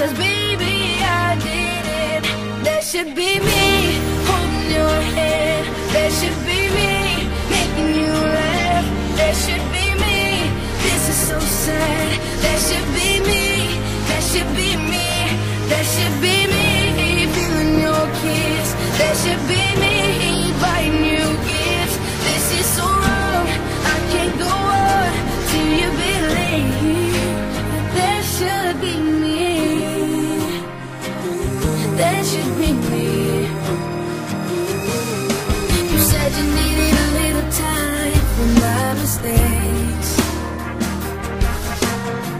Cause baby, I did it. That should be me holding your hand. That should be me making you laugh. That should be me. This is so sad. That should be me. That should be me. That should be me feeling your kiss. That should be me buying you gifts. This is so wrong. I can't go on till you believe mistakes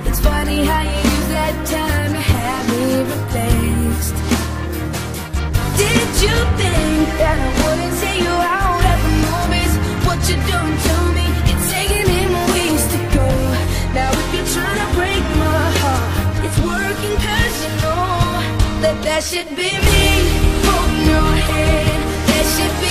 It's funny how you use that time to have me replaced Did you think that I wouldn't see you out at the movies? What you doing to me? It's taking me weeks to go Now if you're trying to break my heart It's working cause you know That that should be me holding your head. That should be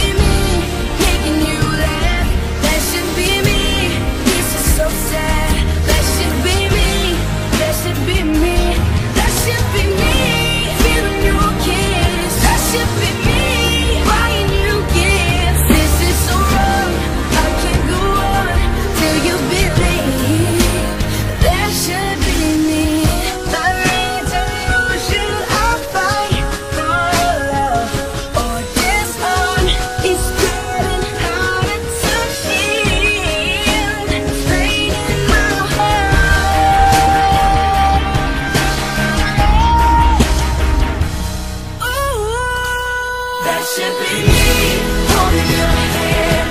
Me Holding your hand